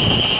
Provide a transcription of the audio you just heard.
you